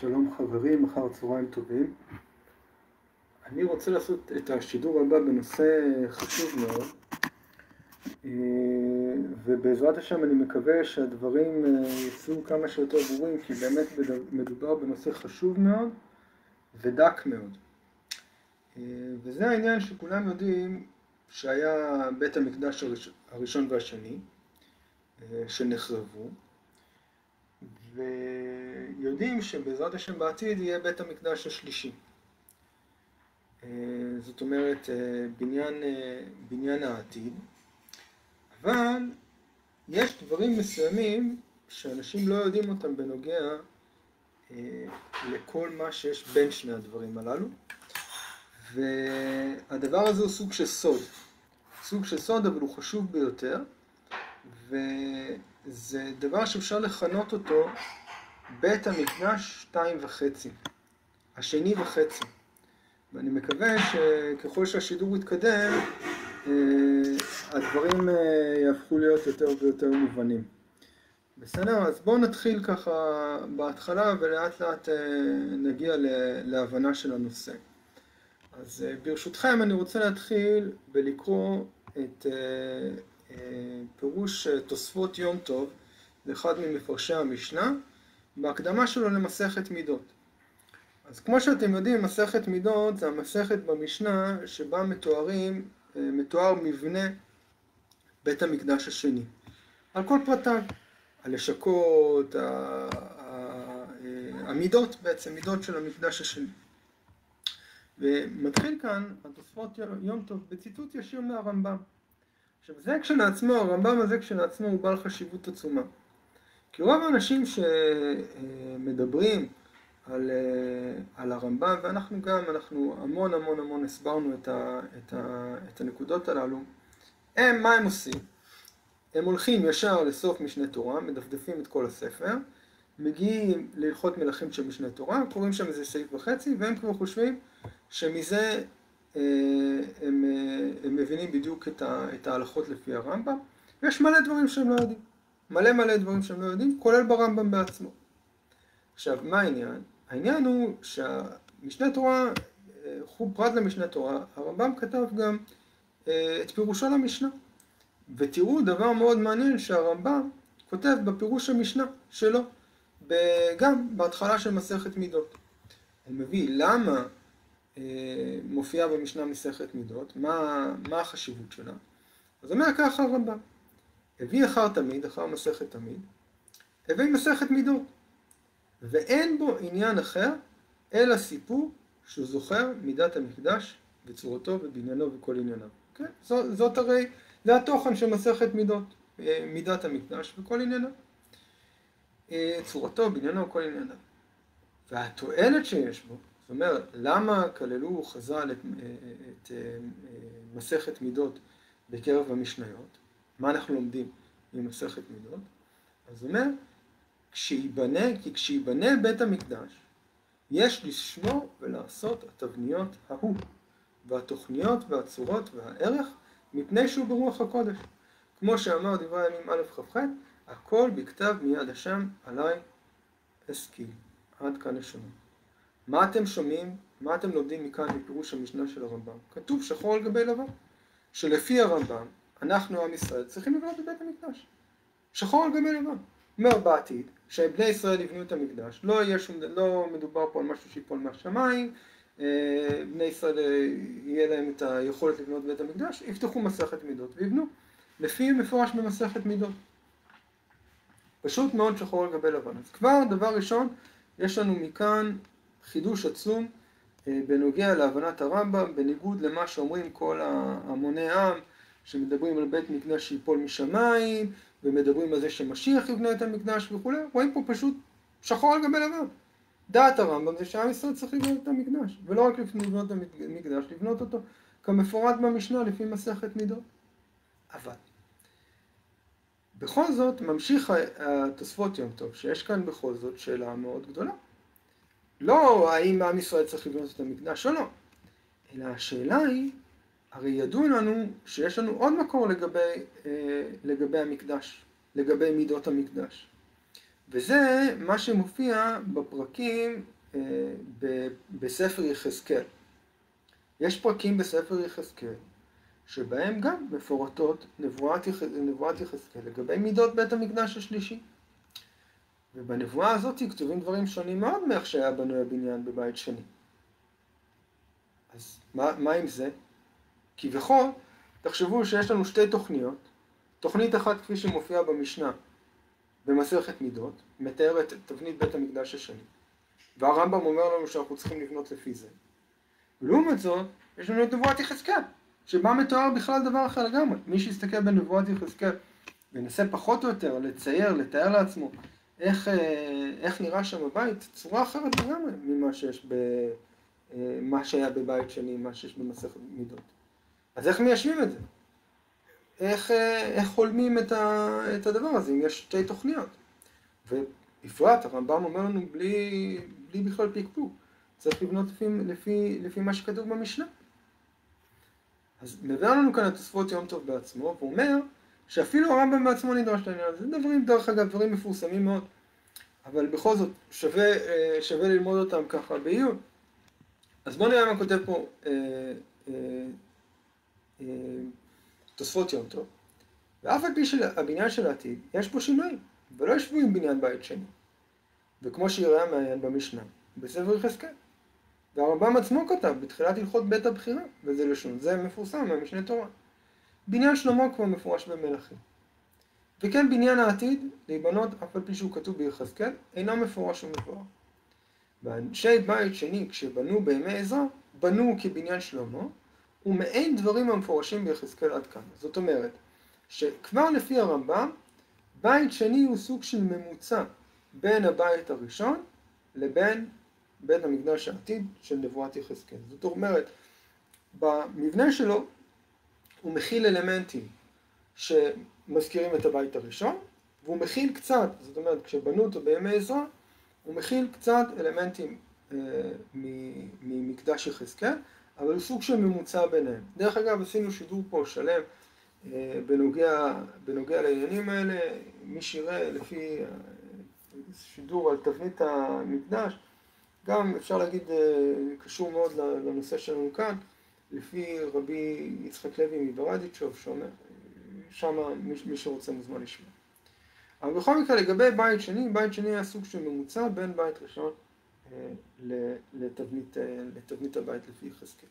שלום חברים, אחר צהריים טובים. אני רוצה לעשות את השידור הבא בנושא חשוב מאוד, אה, ובעזרת השם אני מקווה שהדברים אה, יצאו כמה שיותר ברורים, כי באמת מדובר בנושא חשוב מאוד ודק מאוד. אה, וזה העניין שכולם יודעים שהיה בית המקדש הראשון והשני, שנחרבו. ויודעים שבעזרת השם בעתיד יהיה בית המקדש השלישי. אה, זאת אומרת, אה, בניין, אה, בניין העתיד. אבל יש דברים מסוימים שאנשים לא יודעים אותם בנוגע לכל מה שיש בין שני הדברים הללו. והדבר הזה הוא סוג של סוד. סוג של סוד, אבל הוא חשוב ביותר. ו... זה דבר שאפשר לכנות אותו בית המקדש שתיים וחצי, השני וחצי. ואני מקווה שככל שהשידור יתקדם, אה, הדברים אה, יהפכו להיות יותר ויותר מובנים. בסדר? אז בואו נתחיל ככה בהתחלה ולאט לאט אה, נגיע להבנה של הנושא. אז ברשותכם אני רוצה להתחיל ולקרוא את פירוש אה, תוספות יום טוב לאחד ממפרשי המשנה בהקדמה שלו למסכת מידות. אז כמו שאתם יודעים, מסכת מידות זה המסכת במשנה שבה מתוארים, אה, מתואר מבנה בית המקדש השני. על כל פרטיו, הלשכות, אה, המידות בעצם, מידות של המקדש השני. ומתחיל כאן התוספות יום טוב בציטוט ישיר מהרמב"ם. עכשיו זה כשלעצמו, הרמב"ם הזה כשלעצמו הוא בעל חשיבות עצומה. כי רוב האנשים שמדברים על, על הרמב"ם, ואנחנו גם, אנחנו המון המון המון הסברנו את, ה, את, ה, את הנקודות הללו, הם, מה הם עושים? הם הולכים ישר לסוף משנה תורה, מדפדפים את כל הספר, מגיעים להלכות מלכים של משנה תורה, קוראים שם איזה סעיף וחצי, והם כבר חושבים שמזה אה, הם, אה, הם מבינים בדיוק את, ה, את ההלכות לפי הרמב"ם, ויש מלא דברים שהם לא יודעים. מלא מלא דברים שהם לא יודעים, כולל ברמב"ם בעצמו. עכשיו, מה העניין? העניין הוא שהמשנה תורה, קחו אה, פרט למשנה תורה, הרמב"ם כתב גם את פירושו למשנה. ותראו דבר מאוד מעניין שהרמב"ם כותב בפירוש המשנה שלו, גם בהתחלה של מסכת מידות. הוא מביא למה אה, מופיעה במשנה מסכת מידות, מה, מה החשיבות שלה? אז אומר ככה הרמב"ם, הביא אחר תמיד, אחר מסכת תמיד, הביא מסכת מידות, ואין בו עניין אחר, אלא סיפור שהוא זוכר מידת המקדש וצורתו ובניינו וכל ענייניו. כן? זאת, זאת הרי, זה התוכן של מסכת מידות, אה, מידת המקדש וכל ענייניו. אה, צורתו, בניינו, וכל ענייניו. והתועלת שיש בו, זאת אומרת, למה כללו חז"ל את, את, את מסכת מידות בקרב המשניות? מה אנחנו לומדים ממסכת מידות? אז אומר, כשיבנה, כי כשיבנה בית המקדש, יש לשמור ולעשות התבניות ההוא, והתוכניות והצורות והערך, מפני שהוא ברוח הקודש. כמו שאמר דברי הימים א' כ"ח, הכל בכתב מיד השם עליי אסכיל. עד כאן לשנות. מה אתם שומעים? מה אתם לומדים מכאן מפירוש המשנה של הרמב"ם? כתוב שחור על גבי לבן, שלפי הרמב"ם, אנחנו עם ישראל צריכים לבנות את בית המקדש. שחור על גבי לבן. אומר בעתיד, שבני ישראל יבנו את המקדש, לא יהיה שום, לא מדובר פה על משהו שיפול מהשמיים, אה, בני ישראל אה, יהיה להם את היכולת לבנות בית המקדש, יפתחו מסכת מידות ויבנו, לפי מפורש במסכת מידות. פשוט מאוד שחור על גבי לבן. אז כבר דבר ראשון, יש לנו מכאן חידוש עצום אה, בנוגע להבנת הרמב"ם, בניגוד למה שאומרים כל המוני עם, שמדברים על בית מקדש שיפול משמיים, ומדברים על זה שמשיח יבנה את המקדש וכולי, רואים פה פשוט שחור על גבי לבן. דעת הרמב"ם זה שעם ישראל צריך לבנות את המקדש, ולא רק לבנות את המקדש, לבנות אותו כמפורט במשנה לפי מסכת מידות. אבל בכל זאת ממשיך התוספות יום טוב, שיש כאן בכל זאת שאלה מאוד גדולה. לא האם עם ישראל צריך לבנות את המקדש או לא, אלא השאלה היא, הרי ידוע לנו שיש לנו עוד מקור לגבי, אה, לגבי המקדש, לגבי מידות המקדש. וזה מה שמופיע בפרקים אה, ב, בספר יחזקאל. יש פרקים בספר יחזקאל שבהם גם מפורטות נבואת. נבואת יחזקאל לגבי מידות בית המקדש השלישי. ובנבואה הזאת כתובים דברים שונים מאוד מאיך שהיה בנוי הבניין בבית שני. אז מה, מה עם זה? כביכול, תחשבו שיש לנו שתי תוכניות. תוכנית אחת כפי שמופיעה במשנה במסכת מידות, מתארת את תבנית בית המקדש השני. והרמב"ם אומר לנו שאנחנו צריכים לבנות לפי זה. ולעומת זאת, יש לנו את נבואת יחזקאל, שבה מתואר בכלל דבר אחר לגמרי. מי שיסתכל בנבואת יחזקאל וינסה פחות או יותר לצייר, לתאר לעצמו איך, אה, איך נראה שם הבית, צורה אחרת לגמרי ממה שיש ב... אה, מה שהיה בבית שני, מה שיש במסכת מידות. אז איך מיישבים את זה? איך, אה, איך חולמים את, ה, את הדבר הזה, אם יש שתי תוכניות? ובפרט, הרמב"ם אומר לנו בלי, בלי בכלל פיקפוק, צריך לבנות לפי, לפי, לפי מה שכתוב במשנה. אז מביא לנו כאן התוספות יום טוב בעצמו, והוא אומר שאפילו הרמב"ם בעצמו נדרש לעניין הזה. זה דברים, דרך אגב, דברים מפורסמים מאוד, אבל בכל זאת שווה, אה, שווה ללמוד אותם ככה בעיון. אז בואו נראה מה כותב פה אה, אה, תוספות יום טוב. ואף על פי שהבניין של העתיד, יש פה שינויים, ולא ישבו עם בניין בית שני. וכמו שיראה מעיין במשנה, בספר יחזקאל. והרמב"ם עצמו כתב בתחילת הלכות בית הבחירה, וזה לשון, זה מפורסם מהמשנה תורה. בניין שלמה כבר מפורש במלכים. וכן בניין העתיד, להיבנות אף על פי שהוא כתוב ביחזקאל, אינו מפורש ומבואר. ואנשי בית שני, כשבנו בימי עזרא, בנו כבניין שלמה, ומעין דברים המפורשים ביחזקאל עד כאן. זאת אומרת, שכבר לפי הרמב"ם, בית שני הוא סוג של ממוצע בין הבית הראשון לבין בית המקדש העתיד של נבואת יחזקאל. זאת אומרת, במבנה שלו הוא מכיל אלמנטים שמזכירים את הבית הראשון, והוא מכיל קצת, זאת אומרת, כשבנו אותו בימי עזרא, הוא מכיל קצת אלמנטים אה, ממקדש יחזקאל, אבל הוא סוג של ממוצע ביניהם. דרך אגב, עשינו שידור פה שלם אה, בנוגע, בנוגע לעניינים האלה, מי שיראה לפי אה, שידור על תבנית המקדש, גם אפשר להגיד אה, קשור מאוד לנושא שלנו כאן, לפי רבי יצחק לוי מברדיצ'וב, שאומר, שם מי, שרוצה מוזמן לשמוע. אבל בכל מקרה, לגבי בית שני, בית שני היה סוג של ממוצע בין בית ראשון לתבנית, לתבנית הבית לפי יחזקאל.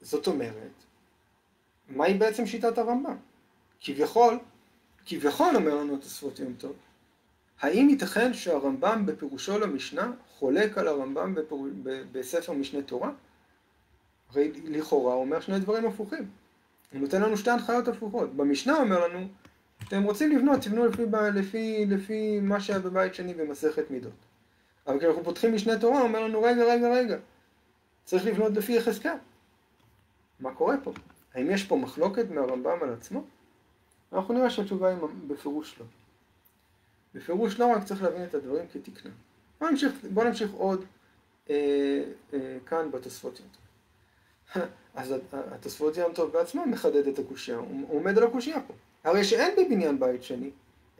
זאת אומרת, מהי בעצם שיטת הרמב"ם? כביכול, כביכול אומר לנו תוספות יום טוב, האם ייתכן שהרמב"ם בפירושו למשנה חולק על הרמב"ם בפיר... בספר משנה תורה? הרי לכאורה הוא אומר שני דברים הפוכים. הוא נותן לנו שתי הנחיות הפוכות. במשנה אומר לנו, אתם רוצים לבנות, תבנו לפי, לפי, לפי מה שהיה בבית שני במסכת מידות. אבל כשאנחנו פותחים משנה תורה, אומר לנו, רגע, רגע, רגע, צריך לבנות לפי יחזקאל. מה קורה פה? האם יש פה מחלוקת מהרמב"ם על עצמו? אנחנו נראה שהתשובה היא בפירוש לא. בפירוש לא רק צריך להבין את הדברים כתקנם. בוא נמשיך, בוא נמשיך עוד אה, אה, כאן בתוספות יום טוב. אז התוספות ים טוב בעצמו מחדד את הקושייה, הוא עומד על הקושייה פה. הרי שאין בבניין בית שני,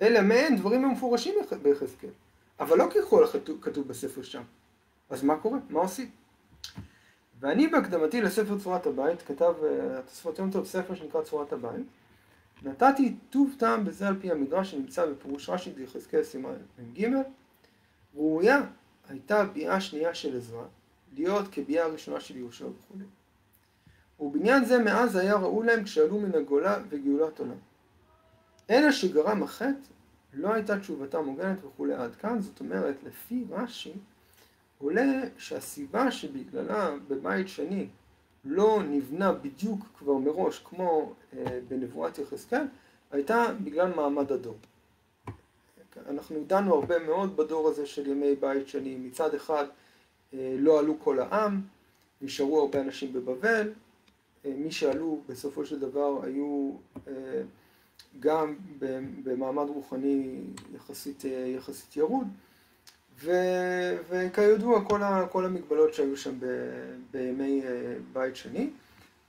אלא מעין דברים המפורשים ביחזקאל. אבל לא ככל הכתוב בספר שם. אז מה קורה? מה עושים? ואני בהקדמתי לספר צורת הבית, כתב אה, התוספות יום טוב ספר שנקרא צורת הבית, נתתי טוב טעם בזה על פי המדרש שנמצא בפירוש רש"י ביחזקאל סימן מ"ג, ראויה הייתה ביאה שנייה של עזרא, להיות כביאה הראשונה של יהושע וכו'. ובעניין זה מאז היה ראוי להם כשעלו מן הגולה וגאולת עולם. אלא שגרם החטא, לא הייתה תשובתם הוגנת וכולי עד כאן, זאת אומרת, לפי רש"י, עולה שהסיבה שבגללה בבית שני לא נבנה בדיוק כבר מראש כמו אה, בנבואת יחזקאל, הייתה בגלל מעמד הדור. אנחנו דנו הרבה מאוד בדור הזה של ימי בית שני. מצד אחד אה, לא עלו כל העם, נשארו הרבה אנשים בבבל, אה, מי שעלו בסופו של דבר היו אה, גם במעמד רוחני יחסית, יחסית ירוד. ו, וכידוע כל, ה, כל המגבלות שהיו שם ב, בימי בית שני,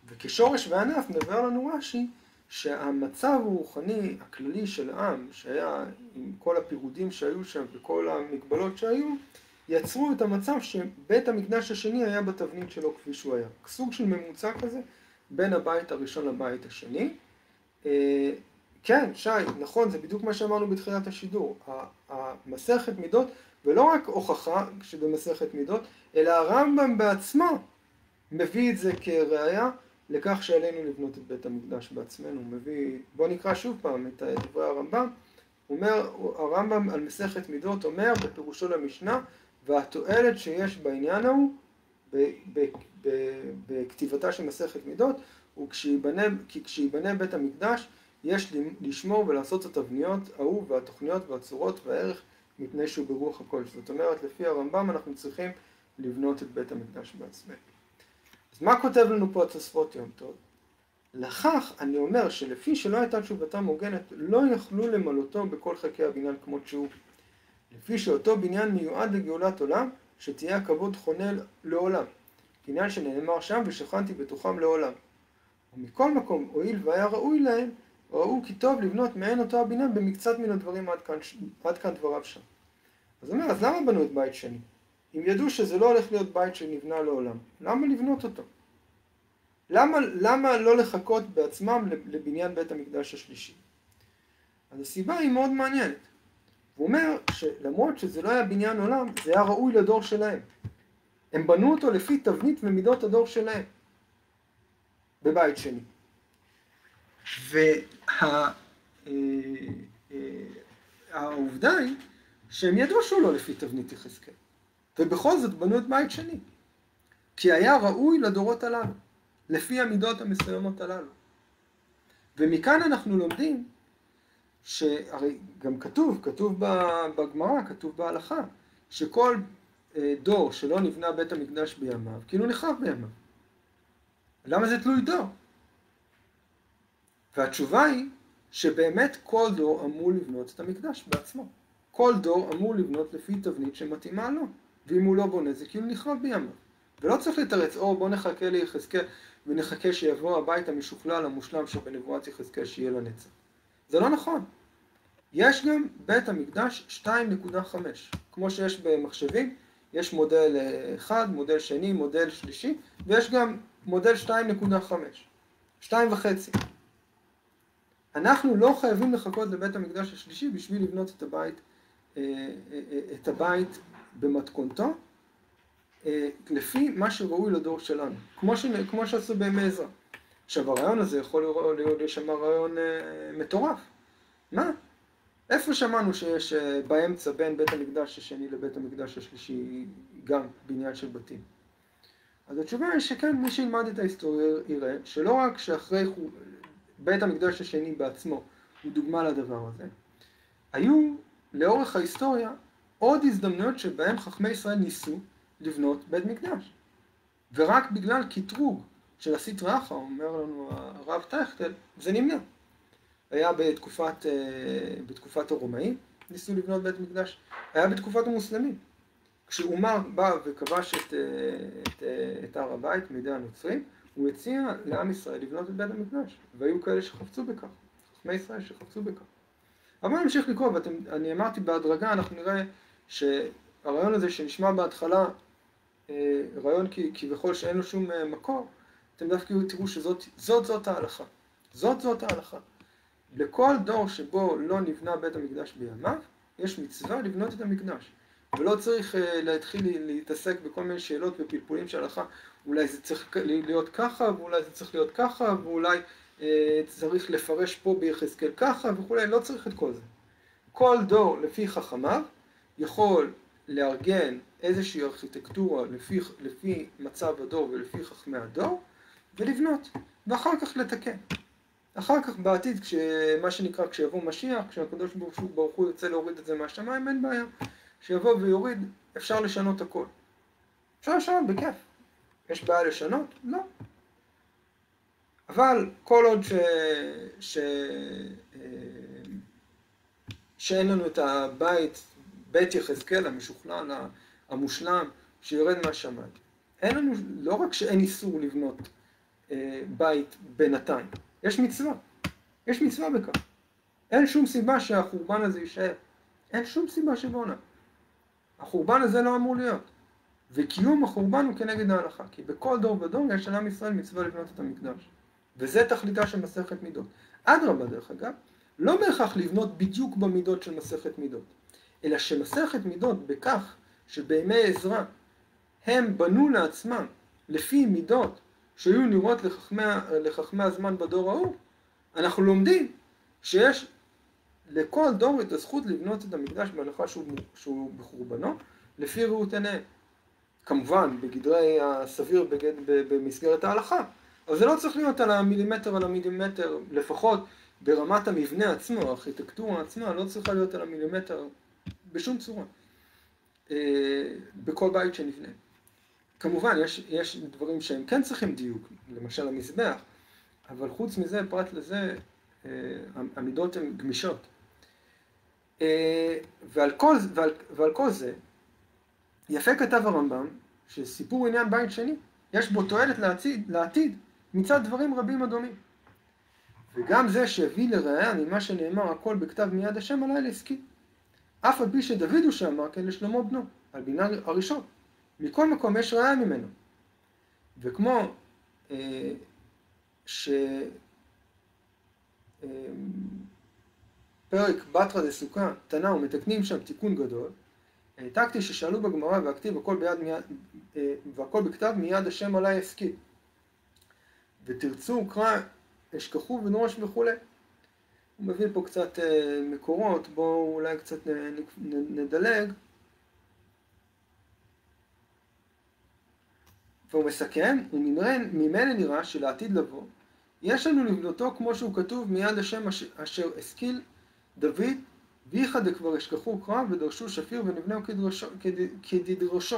וכשורש וענף מבאר לנו רש"י שהמצב הרוחני הכללי של העם, שהיה עם כל הפירודים שהיו שם וכל המגבלות שהיו, יצרו את המצב שבית המקדש השני היה בתבנית שלו כפי שהוא היה. סוג של ממוצע כזה בין הבית הראשון לבית השני. אה, כן, שי, נכון, זה בדיוק מה שאמרנו בתחילת השידור. המסכת מידות, ולא רק הוכחה שבמסכת מידות, אלא הרמב"ם בעצמו מביא את זה כראיה לכך שעלינו לבנות את בית המקדש בעצמנו. הוא מביא, בואו נקרא שוב פעם את דברי הרמב"ם. אומר, הרמב"ם על מסכת מידות אומר בפירושו למשנה, והתועלת שיש בעניין ההוא, בכתיבתה של מסכת מידות, הוא כשיבנה, כי כשיבנה בית המקדש, יש לשמור ולעשות את התבניות ההוא והתוכניות והצורות והערך מפני שהוא ברוח הקודש. זאת אומרת, לפי הרמב"ם אנחנו צריכים לבנות את בית המקדש בעצמנו. אז מה כותב לנו פה התוספות יום טוב? לכך אני אומר שלפי שלא הייתה תשובתם הוגנת, לא יכלו למלאותו בכל חלקי הבניין כמות שהוא. לפי שאותו בניין מיועד לגאולת עולם, שתהיה הכבוד חונל לעולם. עניין שנאמר שם ושכנתי בתוכם לעולם. ומכל מקום, הואיל והיה ראוי להם, ראו כי טוב לבנות מעין אותו הבניין במקצת מן הדברים עד כאן, עד כאן דבריו שם. אז הוא אומר, אז למה בנו את בית שני? אם ידעו שזה לא הולך להיות בית שנבנה לעולם, למה לבנות אותו? למה, למה לא לחכות בעצמם לבניין בית המקדש השלישי? אז הסיבה היא מאוד מעניינת. הוא אומר שלמרות שזה לא היה בניין עולם, זה היה ראוי לדור שלהם. הם בנו אותו לפי תבנית ומידות הדור שלהם, בבית שני. והעובדה וה, היא שהם ידעו שהוא לא לפי תבנית יחזקאל. ובכל זאת בנו את בית שני. כי היה ראוי לדורות הללו, לפי המידות המסוימות הללו. ומכאן אנחנו לומדים שהרי גם כתוב, כתוב בגמרא, כתוב בהלכה, שכל אה, דור שלא נבנה בית המקדש בימיו, כאילו נחרב בימיו. למה זה תלוי דור? והתשובה היא שבאמת כל דור אמור לבנות את המקדש בעצמו. כל דור אמור לבנות לפי תבנית שמתאימה לו, ואם הוא לא בונה זה כאילו נחרב בימיו. ולא צריך לתרץ, או בוא נחכה ליחזקאל ונחכה שיבוא הבית המשוכלל המושלם שבנבואת יחזקאל שיהיה לנצח. זה לא נכון. יש גם בית המקדש 2.5, כמו שיש במחשבים, יש מודל אחד, מודל שני, מודל שלישי, ויש גם מודל 2.5, 2.5. אנחנו לא חייבים לחכות לבית המקדש השלישי בשביל לבנות את הבית, אה, אה, אה, את הבית במתכונתו, לפי מה שראוי לדור שלנו, כמו, ש... כמו שעשו בימי עזרא. עכשיו הרעיון הזה יכול להיות שם רעיון מטורף. מה? איפה שמענו שיש באמצע בין בית המקדש השני לבית המקדש השלישי גם בניין של בתים? אז התשובה היא שכן, מי שילמד את ההיסטוריה יראה שלא רק שאחרי בית המקדש השני בעצמו הוא דוגמה לדבר הזה, היו לאורך ההיסטוריה עוד הזדמנויות שבהן חכמי ישראל ניסו לבנות בית מקדש. ורק בגלל קטרוג של הסטרא אחא, אומר לנו הרב טייכטל, זה נמנע. היה בתקופת, אה, בתקופת הרומאים, ניסו לבנות בית מקדש, היה בתקופת המוסלמים. כשאומר בא וכבש את, אה, את, אה, את הר הבית מידי הנוצרים, הוא הציע לעם ישראל לבנות את בית המקדש, והיו כאלה שחפצו בכך, חכמי ישראל שחפצו בכך. אבל נמשיך לקרוא, ואני אמרתי בהדרגה, אנחנו נראה שהרעיון הזה שנשמע בהתחלה רעיון כביכול שאין לו שום מקור, אתם דווקא תראו שזאת זאת, זאת ההלכה. זאת זאת ההלכה. לכל דור שבו לא נבנה בית המקדש בימיו, יש מצווה לבנות את המקדש. ולא צריך uh, להתחיל להתעסק בכל מיני שאלות ופלפולים של הלכה, אולי זה צריך להיות ככה, ואולי זה צריך להיות ככה, ואולי צריך לפרש פה ביחזקאל ככה וכולי, לא צריך את כל זה. כל דור לפי חכמיו יכול לארגן איזושהי ארכיטקטורה לפי, לפי מצב הדור ולפי חכמי הדור, ולבנות, ואחר כך לתקן. אחר כך בעתיד, מה שנקרא, כשיבוא משיח, כשהקדוש ברוך הוא יוצא להוריד את זה מהשמיים, אין בעיה. כשיבוא ויוריד, אפשר לשנות הכל. אפשר לשנות בכיף. יש בעיה לשנות? לא. אבל כל עוד ש... ש... אה, שאין לנו את הבית, בית יחזקאל המשוכלל, המושלם, שיורד מהשמיים. אין לנו, לא רק שאין איסור לבנות אה, בית בינתיים, יש מצווה. יש מצווה בכך. אין שום סיבה שהחורבן הזה יישאר. אין שום סיבה שבעונה. החורבן הזה לא אמור להיות. וקיום החורבן הוא כנגד ההלכה. כי בכל דור ודור יש על עם ישראל מצווה לבנות את המקדש. וזה תכליתה של מסכת מידות. אדרבה דרך אגב, לא בהכרח לבנות בדיוק במידות של מסכת מידות, אלא שמסכת מידות בכך שבימי עזרא הם בנו לעצמם לפי מידות שהיו נראות לחכמי, לחכמי הזמן בדור ההוא, אנחנו לומדים שיש לכל דור את הזכות לבנות את המקדש בהלכה שהוא, שהוא בחורבנו, לפי ראות עיניהם. כמובן, בגדרי הסביר בגד, במסגרת ההלכה. אבל זה לא צריך להיות על המילימטר על המילימטר, לפחות ברמת המבנה עצמו, הארכיטקטורה עצמה, לא צריכה להיות על המילימטר בשום צורה. אה, בכל בית שנבנה. כמובן, יש, יש דברים שהם כן צריכים דיוק, למשל המזבח, אבל חוץ מזה, פרט לזה, אה, המידות הן גמישות. אה, ועל כל, ועל, ועל כל זה, יפה כתב הרמב"ם, שסיפור עניין בית שני, יש בו תועלת לעתיד, לעתיד מצד דברים רבים הדומים. וגם זה שהביא לראיה ממה שנאמר הכל בכתב מיד השם עלי להסכים. אף על פי שדוד הוא שאמר כן לשלמה בנו, על בינה הראשון. מכל מקום יש ראיה ממנו. וכמו אה, ש... אה, בתרא דסוכה, תנא ומתקנים שם תיקון גדול, העתקתי ששאלו בגמרא והכתיב הכל ביד מיד, אה, והכל בכתב מיד השם עלי הסכים. ותרצו קרא אשכחו ונורש וכולי. הוא מביא פה קצת אה, מקורות, בואו אולי קצת נדלג. והוא מסכם, וממילא נראה שלעתיד לבוא, יש לנו לבנותו כמו שהוא כתוב מיד השם אשר השכיל דוד, ויחא דכבר אשכחו קרא ודרשו שפיר ונבנהו כדדרשו.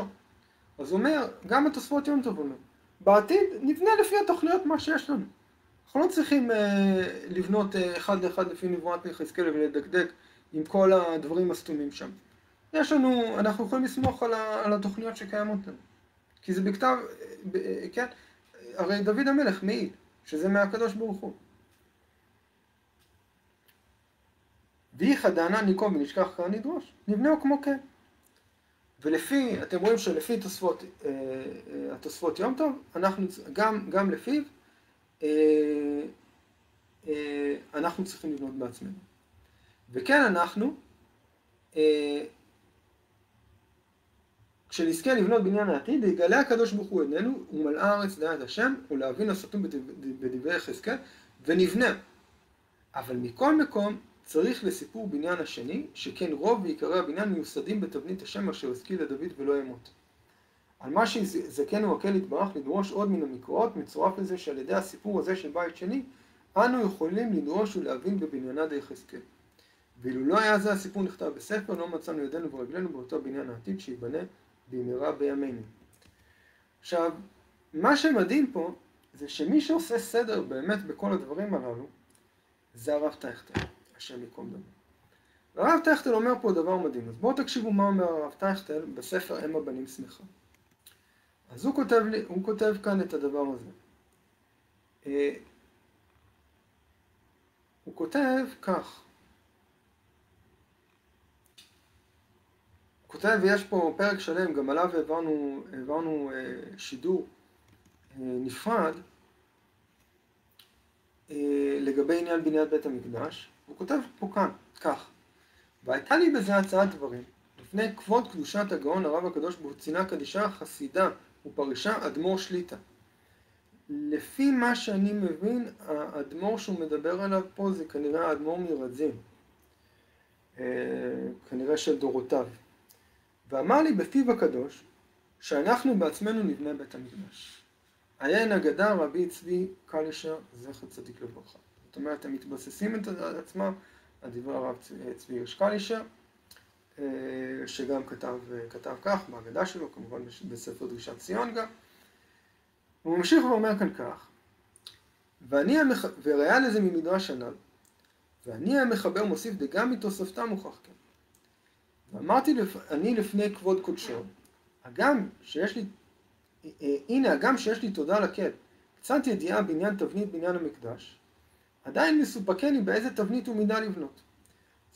אז הוא אומר, גם התוספות יום טוב אומר, בעתיד נבנה לפי התוכניות מה שיש לנו. אנחנו לא צריכים אה, לבנות אה, אחד לאחד לפי נבואת יחזקאל ולדקדק עם כל הדברים הסתומים שם. יש לנו, אנחנו יכולים לסמוך על, ה, על התוכניות שקיימות לנו. כי זה בכתב, אה, אה, כן, הרי דוד המלך מעיד שזה מהקדוש ברוך הוא. ואיכא דענן ניקום ונשכח כאן נדרוש, נבנהו כמו כן. ולפי, אתם רואים שלפי תוספות, אה, התוספות יום טוב, אנחנו, גם, גם לפיו, אנחנו צריכים לבנות בעצמנו. וכן אנחנו, אה, כשנזכה לבנות בניין העתיד, יגלה הקדוש ברוך הוא עינינו, ומלאה הארץ דעת השם, ולהבין הסתום בדברי יחזקאל, ונבנה. אבל מכל מקום, צריך לסיפור בניין השני, שכן רוב ועיקרי הבניין מיוסדים בתבנית השם אשר השכיל לדוד ולא ימות. על מה שזכנו הקל יתברך לדרוש עוד מן המקורות, מצורף לזה שעל ידי הסיפור הזה של בית שני, אנו יכולים לדרוש ולהבין בבניינה די חזקאל. ואילו לא היה זה הסיפור נכתב בספר, לא מצאנו ידינו ורגלינו באותו בניין העתיד שייבנה במהרה בימינו. עכשיו, מה שמדהים פה, זה שמי שעושה סדר באמת בכל הדברים הללו, זה הרב טייכטר, השם ייקום דמו. והרב טייכטל אומר פה דבר מדהים, אז בואו תקשיבו מה אומר הרב טייכטל בספר אם הבנים שמחה. אז הוא כותב, לי, הוא כותב כאן את הדבר הזה. אה, הוא כותב כך, הוא כותב, ויש פה פרק שלם, גם עליו העברנו, העברנו אה, שידור אה, נפרד, לגבי עניין בניית בית המקדש, הוא כותב פה כאן, כך, והייתה לי בזה הצעת דברים, לפני כבוד קדושת הגאון הרב הקדוש ברוך צינה קדישה חסידה ופרישה אדמו"ר שליטה. לפי מה שאני מבין, האדמו"ר שהוא מדבר עליו פה זה כנראה האדמו"ר מרזים, אה, כנראה של דורותיו. ואמר לי בפיו הקדוש, שאנחנו בעצמנו נבנה בית המקדש. עיין אגדה רבי צבי קלישר, זכר צדיק לברכה. זאת אומרת, הם מתבססים את עצמם על דברי הרב צבי הירש קלישר, אה, שגם כתב, כתב כך בהגדה שלו, כמובן בספר דרישת ציון גם. הוא ממשיך ואומר כאן כך, ואני המח... וראיה לזה ממדרש הנ"ל, ואני המחבר מוסיף דגם מתוספתם מוכח כן. ואמרתי, לפ... אני לפני כבוד קודשו, הגם שיש לי, אה, הנה הגם שיש לי תודה לקהל, קצת ידיעה בעניין תבנית בניין המקדש, עדיין מסופקני באיזה תבנית ומידה לבנות.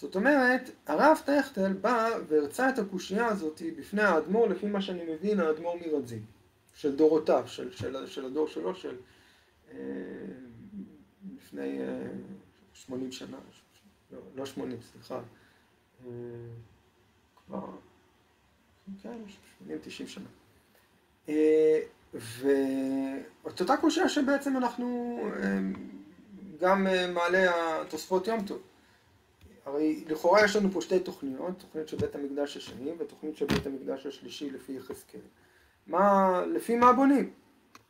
זאת אומרת, הרב טכטל בא והרצה את הקושייה הזאת בפני האדמו"ר, לפי מה שאני מבין, האדמו"ר מרדזין, של דורותיו, של, של, של הדור שלו, של אה, לפני אה, 80 שנה, לא, לא 80, סליחה, אה, כבר, כן, 80-90 שנה. אה, ואת אותה קושייה שבעצם אנחנו אה, גם אה, מעלה התוספות יום טוב. הרי לכאורה יש לנו פה שתי תוכניות, תוכנית של בית המקדש השני ותוכנית של בית המקדש השלישי לפי יחזקאל. מה, לפי מה בונים?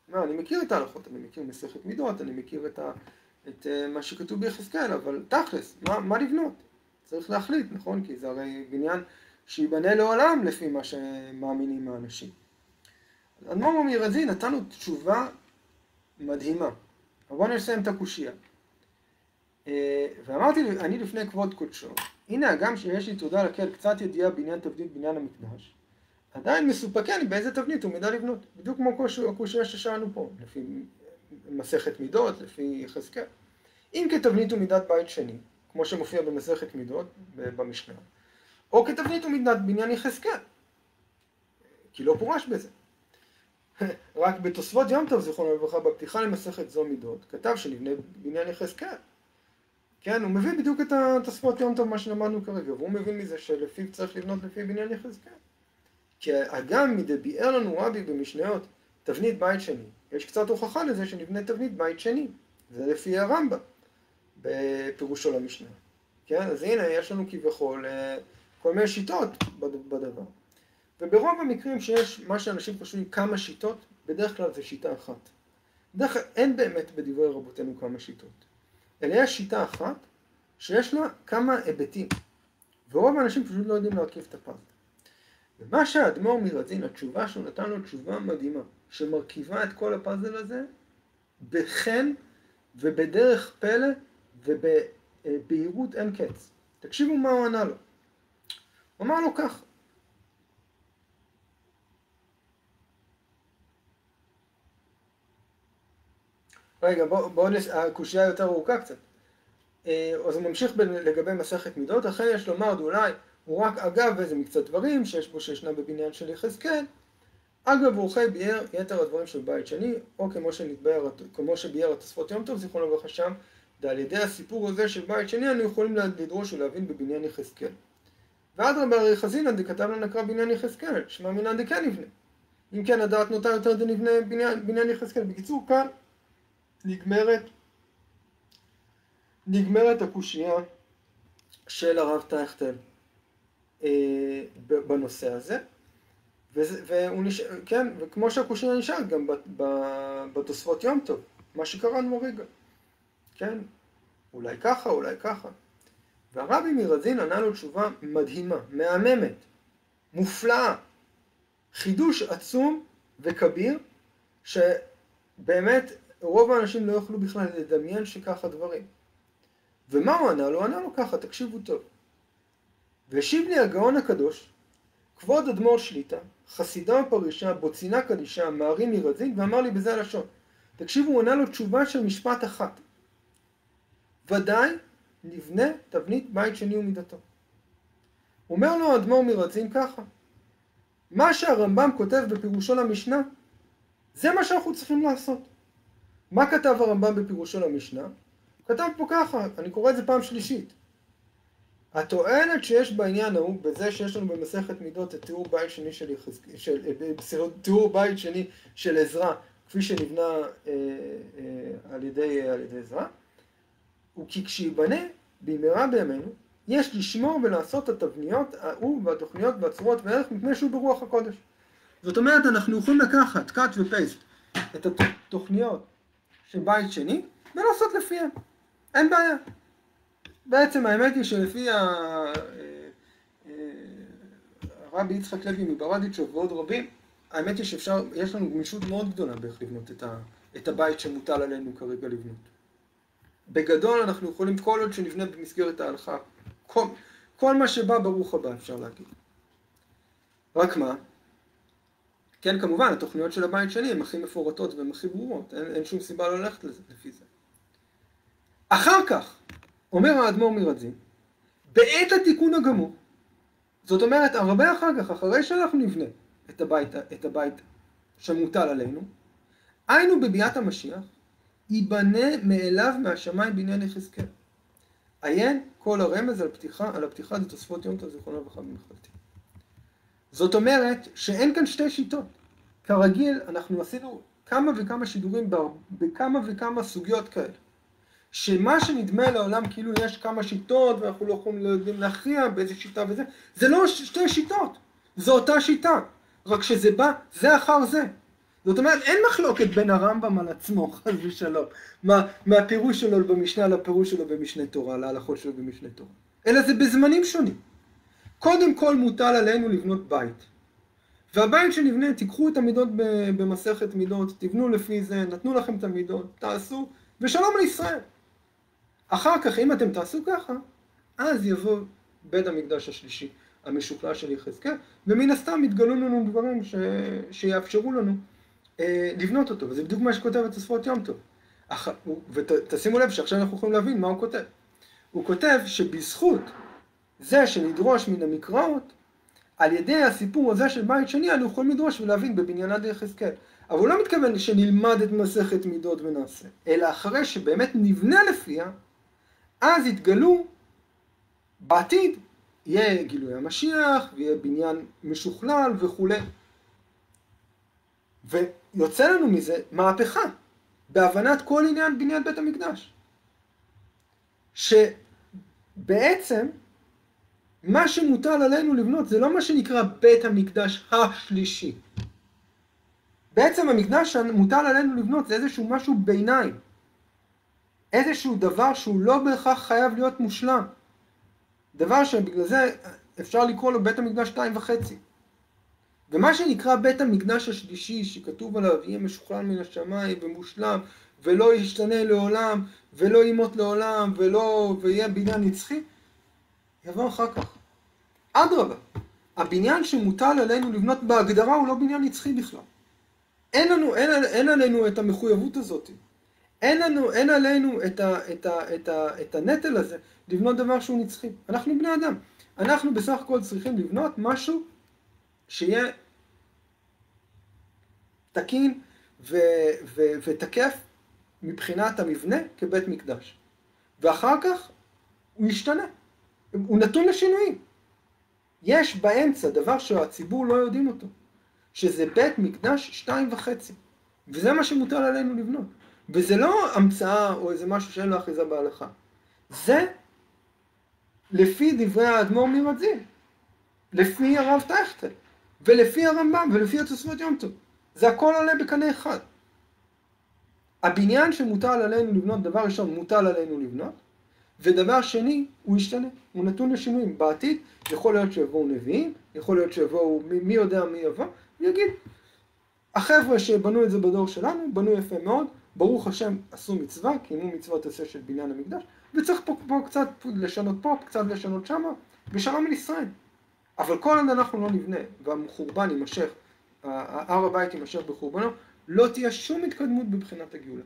מה, אני מכיר את ההלכות, אני מכיר מסכת מידות, אני מכיר את, ה, את מה שכתוב ביחזקאל, אבל תכלס, מה, מה לבנות? צריך להחליט, נכון? כי זה הרי בניין שייבנה לעולם לפי מה שמאמינים האנשים. אדמו"ר מרזי נתנו תשובה מדהימה. אבל בואו נסיים את הקושייה. אה, ואמרתי, אני לפני כבוד קודשו, הנה הגם שיש לי תודה לקהל קצת ידיעה בעניין תבנית בניין המקדש, עדיין מסופקני באיזה תבנית הוא מידה לבנות. בדיוק כמו הקושייה ששאלנו פה, לפי מסכת מידות, לפי יחזקאל. אם כתבנית ומידת בית שני, כמו שמופיע במסכת מידות, במשנה, או כתבנית ומידת בניין יחזקאל, כי לא פורש בזה. רק בתוספות ים טוב, זיכרונו לברכה, בפתיחה למסכת זו מידות, כתב שנבנה בניין יחזקאל. כן, הוא מביא בדיוק את התוספות יום טוב, מה שלמדנו כרגע, והוא מבין מזה שלפיו צריך לבנות לפי בניין יחזקאל. כי הגם מדביער לנו רבי במשניות תבנית בית שני, יש קצת הוכחה לזה שנבנה תבנית בית שני. זה לפי הרמב"ם, בפירושו למשנה. כן, אז הנה, יש לנו כביכול אה, כל מיני שיטות בדבר. וברוב המקרים שיש מה שאנשים חושבים כמה שיטות, בדרך כלל זה שיטה אחת. בדרך כלל אין באמת בדברי רבותינו כמה שיטות. אלא יש שיטה אחת שיש לה כמה היבטים. ורוב האנשים פשוט לא יודעים להרכיב את הפאזל. ומה שהאדמו"ר מרזין, התשובה שהוא נתן לו תשובה מדהימה, שמרכיבה את כל הפאזל הזה בחן ובדרך פלא ובבהירות אין קץ. תקשיבו מה הוא ענה לו. הוא אמר לו כך, רגע, בואו בוא. הקושייה יותר ארוכה קצת. אה, אז הוא ממשיך ב... לגבי מסכת מידות, אחרי יש לומר אולי הוא רק אגב איזה מקצת דברים שיש בו שישנה בבניין של יחזקאל, אגב אורחי ביאר יתר הדברים של בית שני, או כמו שנתבהר, כמו שביאר התוספות יום טוב, זיכרונו לברכה שם, ועל ידי הסיפור הזה של בית שני, אנו יכולים לדרוש ולהבין בבניין יחזקאל. ואדרבה הרי חזינא דכתב לנקרא בניין יחזקאל, שמע מינן דכן נבנה. אם כן הדעת נוטה יותר דנבנה בניין, בניין יחזקאל. בקיצור, כאן נגמרת, נגמרת הקושייה של הרב טייכטל אה, בנושא הזה. וזה, והוא נש... כן, וכמו שהקושייה נשאר גם בתוספות יום טוב, מה שקראנו הרגע. כן, אולי ככה, אולי ככה. והרבי מרזין ענה לו תשובה מדהימה, מהממת, מופלאה, חידוש עצום וכביר, שבאמת רוב האנשים לא יכלו בכלל לדמיין שככה דברים. ומה הוא ענה לו? הוא ענה לו ככה, תקשיבו טוב. והשיב לי הגאון הקדוש, כבוד אדמו"ר שליטה, חסידה ופרישה, בוצינה קדישה, מערי מרזין, ואמר לי בזה הלשון. תקשיבו, הוא ענה לו תשובה של משפט אחת. ודאי נבנה תבנית בית שני ומידתו. אומר לו האדמו"ר מרזין ככה, מה שהרמב"ם כותב בפירושו למשנה, זה מה שאנחנו צריכים לעשות. מה כתב הרמב"ם בפירושו למשנה? כתב פה ככה, אני קורא את זה פעם שלישית. התועלת שיש בעניין ההוא, בזה שיש לנו במסכת מידות את תיאור בית שני של יחזקאל, של, אה, תיאור בית שני של עזרא, כפי שנבנה אה, אה, על ידי, על ידי עזרא, הוא כי כשיבנה במהרה בימינו, יש לשמור ולעשות את התבניות ההוא והתוכניות והצורות והערך מפני שהוא ברוח הקודש. זאת אומרת, אנחנו יכולים לקחת cut ופייסט את התוכניות של בית שני ולעשות לפיהם. אין בעיה. בעצם האמת היא שלפי הרבי אה, אה, יצחק לוי מברדיצ'וב ועוד רבים, האמת היא שאפשר, יש לנו גמישות מאוד גדולה באיך לבנות את, ה, את הבית שמוטל עלינו כרגע לבנות. בגדול אנחנו יכולים כל עוד שנבנה במסגרת ההלכה, כל, כל מה שבא ברוך הבא אפשר להגיד. רק מה? כן, כמובן, התוכניות של הבית שני הן הכי מפורטות והן הכי ברורות, אין, אין שום סיבה לא ללכת לזה, לפי זה. אחר כך, אומר האדמו"ר מרדזין, בעת התיקון הגמור, זאת אומרת, הרבה אחר כך, אחרי שאנחנו נבנה את הבית, את הבית שמוטל עלינו, היינו בביאת המשיח, ייבנה מאליו מהשמיים בניין יחזקאל. עיין כל הרמז על פתיחה, על הפתיחה זה תוספות יום טוב זיכרונו לברכה במחלתי. זאת אומרת שאין כאן שתי שיטות. כרגיל, אנחנו עשינו כמה וכמה שידורים בכמה וכמה סוגיות כאלה. שמה שנדמה לעולם כאילו יש כמה שיטות ואנחנו לא יכולים יודעים להכריע באיזה שיטה וזה, זה לא שתי שיטות, זו אותה שיטה, רק שזה בא זה אחר זה. זאת אומרת, אין מחלוקת בין הרמב"ם על עצמו, חס ושלום, מה, מהפירוש שלו במשנה לפירוש שלו במשנה תורה, להלכות שלו במשנה תורה, אלא זה בזמנים שונים. קודם כל מוטל עלינו לבנות בית. והבית שנבנה, תיקחו את המידות במסכת מידות, תבנו לפי זה, נתנו לכם את המידות, תעשו, ושלום לישראל. אחר כך, אם אתם תעשו ככה, אז יבוא בית המקדש השלישי, המשוכלל של יחזקאל, ומן הסתם יתגלו לנו דברים ש... שיאפשרו לנו אה, לבנות אותו, וזה בדיוק מה שכותב את הספרות יום טוב. אח... ותשימו לב שעכשיו אנחנו יכולים להבין מה הוא כותב. הוא כותב שבזכות זה שנדרוש מן המקראות, על ידי הסיפור הזה של בית שני, אנחנו יכולים לדרוש ולהבין בבניינה דרך יחזקאל. אבל הוא לא מתכוון שנלמד את מסכת מידות ונעשה, אלא אחרי שבאמת נבנה לפיה, אז יתגלו בעתיד, יהיה גילוי המשיח, ויהיה בניין משוכלל וכולי. ויוצא לנו מזה מהפכה בהבנת כל עניין בניית בית המקדש. שבעצם מה שמוטל עלינו לבנות זה לא מה שנקרא בית המקדש השלישי. בעצם המקדש שמוטל עלינו לבנות זה איזשהו משהו ביניים. איזשהו דבר שהוא לא בהכרח חייב להיות מושלם. דבר שבגלל זה אפשר לקרוא לו בית המקדש שתיים וחצי. ומה שנקרא בית המקדש השלישי, שכתוב עליו יהיה משוכלל מן השמיים ומושלם, ולא ישתנה לעולם, ולא ימות לעולם, ולא, ויהיה בניין נצחי, יבוא אחר כך. אדרבה, הבניין שמוטל עלינו לבנות בהגדרה הוא לא בניין נצחי בכלל. אין לנו, אין, אין עלינו את המחויבות הזאת. אין לנו, אין עלינו את, ה, את, ה, את, ה, את הנטל הזה לבנות דבר שהוא נצחי. אנחנו בני אדם. אנחנו בסך הכל צריכים לבנות משהו שיהיה תקין ו, ו, ותקף מבחינת המבנה כבית מקדש. ואחר כך הוא ישתנה. הוא נתון לשינויים. יש באמצע דבר שהציבור לא יודעים אותו, שזה בית מקדש שתיים וחצי. וזה מה שמוטל עלינו לבנות. וזה לא המצאה או איזה משהו שאין לו אחיזה בהלכה. זה לפי דברי האדמו"ר ממדזין, לפי הרב טייכטל, ולפי הרמב"ם, ולפי התוספות יום טוב. זה הכל עולה בקנה אחד. הבניין שמוטל עלינו לבנות, דבר ראשון, מוטל עלינו לבנות, ודבר שני, הוא ישתנה, הוא נתון לשינויים. בעתיד יכול להיות שיבואו נביאים, יכול להיות שיבואו, מי, מי יודע מי יבוא, ויגיד, החבר'ה שבנו את זה בדור שלנו, בנו יפה מאוד, ברוך השם עשו מצווה, קיימו מצוות עשה של בניין המקדש, וצריך פה, פה קצת לשנות פה, קצת לשנות שמה, ושלום על ישראל. אבל כל עוד אנחנו לא נבנה, והחורבן יימשך, הר הבית יימשך בחורבנו, לא תהיה שום התקדמות בבחינת הגאולה.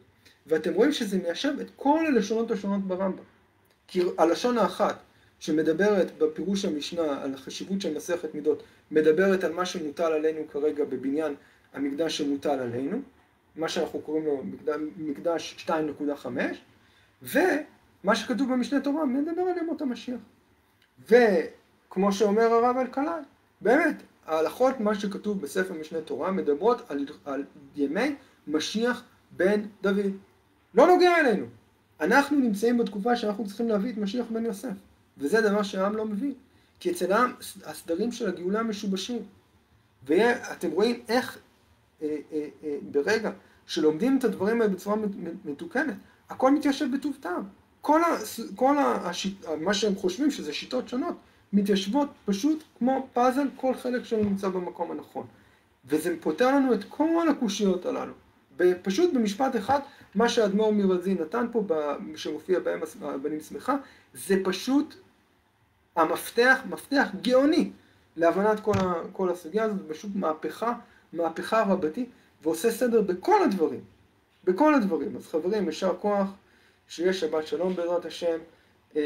ואתם רואים שזה מיישב את כל הלשונות השונות ברמב"ם. כי הלשון האחת, שמדברת בפירוש המשנה על החשיבות של מסכת מידות, מדברת על מה שמוטל עלינו כרגע בבניין המקדש שמוטל עלינו, מה שאנחנו קוראים לו מקדש 2.5, ומה שכתוב במשנה תורה מדבר על ימות המשיח. וכמו שאומר הרב אלקלעי, באמת, ההלכות, מה שכתוב בספר משנה תורה, מדברות על, על ימי משיח בן דוד. לא נוגע אלינו. אנחנו נמצאים בתקופה שאנחנו צריכים להביא את משיח בן יוסף, וזה דבר שהעם לא מבין, כי אצל העם הסדרים של הגאולה משובשים. ואתם רואים איך אה, אה, אה, ברגע שלומדים את הדברים האלה בצורה מתוקנת, הכל מתיישב בטוב טעם. כל, ה, כל השיט, מה שהם חושבים שזה שיטות שונות, מתיישבות פשוט כמו פאזל, כל חלק שלו נמצא במקום הנכון. וזה פותר לנו את כל הקושיות הללו. פשוט במשפט אחד, מה שהאדמו"ר מרזין נתן פה, שמופיע בהם הבנים שמחה, זה פשוט המפתח, מפתח גאוני להבנת כל, ה, כל הסוגיה הזאת, פשוט מהפכה, מהפכה רבתי, ועושה סדר בכל הדברים, בכל הדברים. אז חברים, יישר כוח, שיהיה שבת שלום בעזרת השם. אה,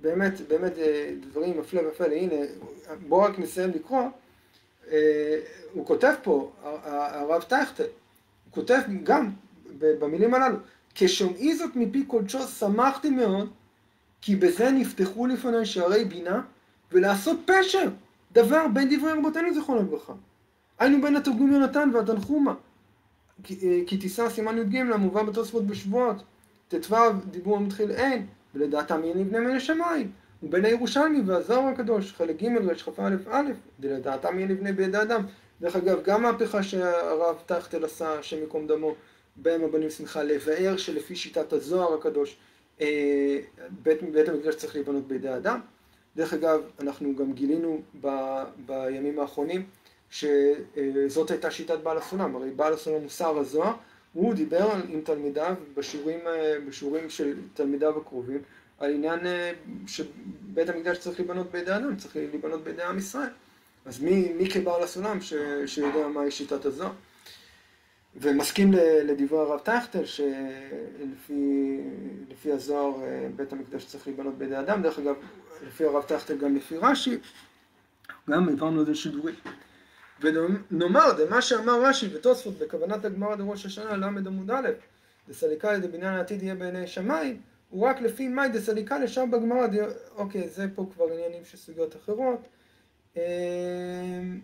באמת, באמת אה, דברים הפלא ופלא, הנה, בואו רק נסיים לקרוא. אה, הוא כותב פה, הרב טייכטל, כותב גם במילים הללו, כשומעי זאת מפי קודשו שמחתי מאוד, כי בזה נפתחו לפני שערי בינה, ולעשות פשר, דבר בין דברי רבותינו זכרונו לברכה. היינו בין התרגום יונתן והתנחומה. כי תישא סימן י"ג המובא בתוספות בשבועות, ט"ו דיבור המתחיל אין, ולדעתם יהיה נבנה מן השמיים. ובין הירושלמי והזוהר הקדוש, חלק ג' רכ"א א', ולדעתם יהיה נבנה בידי אדם. דרך אגב, גם מהפכה שהרב טכטל עשה, השם ייקום דמו, בהם הבנים שמחה, לבאר שלפי שיטת הזוהר הקדוש, אה, בית, בית המקדש צריך להיבנות בידי אדם. דרך אגב, אנחנו גם גילינו ב, בימים האחרונים שזאת הייתה שיטת בעל הסולם, הרי בעל הסולם הוא שר הזוהר, הוא דיבר עם תלמידיו בשיעורים, אה, בשיעורים של תלמידיו הקרובים על עניין אה, שבית המקדש צריך להיבנות בידי אדם, צריך להיבנות בידי עם ישראל. אז מי, מי כבעל הסולם ש, שיודע מהי שיטת הזוהר? ומסכים לדברי הרב טייכטל שלפי הזוהר אה, בית המקדש צריך להיבנות בידי אדם, דרך אגב לפי הרב טייכטל גם לפי רש"י, גם העברנו על זה שידורים. ונאמר, דמה שאמר רש"י ותוספות בכוונת הגמרא דראש השנה ל' עמוד א', דסליקה דבניין העתיד יהיה בעיני שמיים, הוא רק לפי מאי דסליקה לשם בגמרא, אוקיי, זה פה כבר עניינים של סוגיות אחרות. אמ,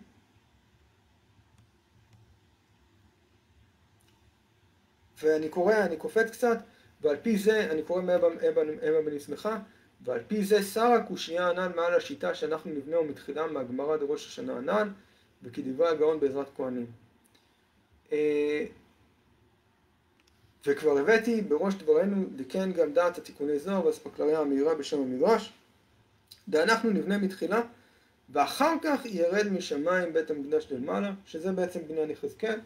ואני קורא, אני קופץ קצת, ועל פי זה, אני קורא מאבא בן שמחה, ועל פי זה שר הקושייה הנ"ל מעל השיטה שאנחנו נבנהו מתחילה מהגמרא דראש השנה הנ"ל, וכדברי הגאון בעזרת כהנים. אה, וכבר הבאתי בראש דברינו לכן גם דעת התיקוני זוהר והאספקלריה המהירה בשם המדרש, דאנחנו נבנה מתחילה, ואחר כך ירד משמיים בית המקדש למעלה, שזה בעצם בניין יחזקאל.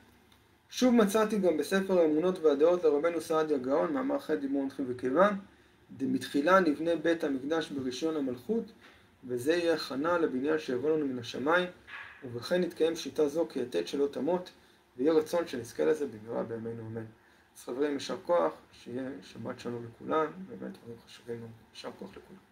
שוב מצאתי גם בספר האמונות והדעות לרבנו סעדיה גאון, מאמר ח' דיבור נתחיל וכיוון, דמתחילה נבנה בית המקדש ברישיון המלכות, וזה יהיה הכנה לבניין שיבוא לנו מן השמיים. ובכן נתקיים שיטה זו כיתד שלא תמות, ויהיה רצון שנזכה לזה במהרה בימינו אמן. אז חברים, יישר כוח, שיהיה שבת שלום לכולם, באמת דברים חשובים. יישר כוח לכולם.